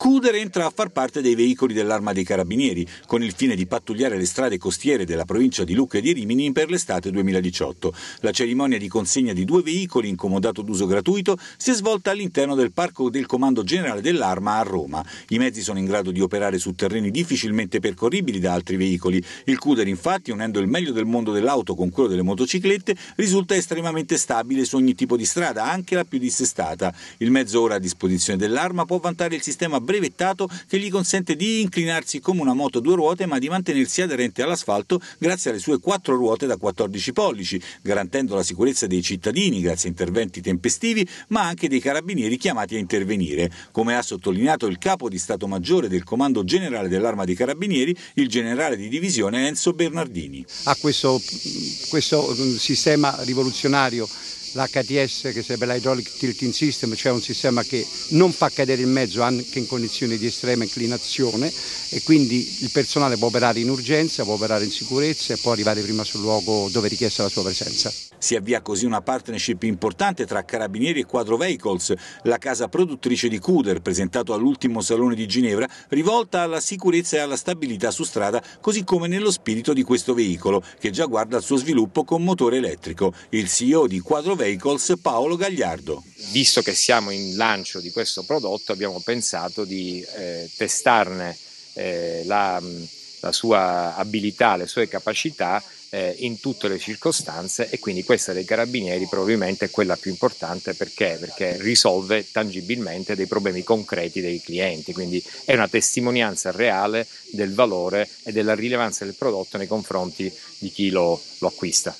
Cuder entra a far parte dei veicoli dell'Arma dei Carabinieri, con il fine di pattugliare le strade costiere della provincia di Lucca e di Rimini per l'estate 2018. La cerimonia di consegna di due veicoli in comodato d'uso gratuito si è svolta all'interno del Parco del Comando Generale dell'Arma a Roma. I mezzi sono in grado di operare su terreni difficilmente percorribili da altri veicoli. Il Cuder, infatti, unendo il meglio del mondo dell'auto con quello delle motociclette, risulta estremamente stabile su ogni tipo di strada, anche la più dissestata. Il mezzo ora a disposizione dell'Arma può vantare il sistema brevettato che gli consente di inclinarsi come una moto a due ruote ma di mantenersi aderente all'asfalto grazie alle sue quattro ruote da 14 pollici, garantendo la sicurezza dei cittadini grazie a interventi tempestivi ma anche dei carabinieri chiamati a intervenire. Come ha sottolineato il capo di Stato Maggiore del Comando Generale dell'Arma dei Carabinieri, il generale di divisione Enzo Bernardini. A questo, questo sistema rivoluzionario l'HTS che sarebbe l'Hydraulic Tilting System, cioè un sistema che non fa cadere il mezzo anche in condizioni di estrema inclinazione e quindi il personale può operare in urgenza, può operare in sicurezza e può arrivare prima sul luogo dove è richiesta la sua presenza. Si avvia così una partnership importante tra Carabinieri e Quadro Vehicles, la casa produttrice di Cuder, presentato all'ultimo Salone di Ginevra, rivolta alla sicurezza e alla stabilità su strada, così come nello spirito di questo veicolo, che già guarda al suo sviluppo con motore elettrico. Il CEO di Quadro Vehicles, Paolo Gagliardo. Visto che siamo in lancio di questo prodotto, abbiamo pensato di eh, testarne eh, la, la sua abilità, le sue capacità eh, in tutte le circostanze e quindi questa dei carabinieri probabilmente è quella più importante perché? perché risolve tangibilmente dei problemi concreti dei clienti, quindi è una testimonianza reale del valore e della rilevanza del prodotto nei confronti di chi lo, lo acquista.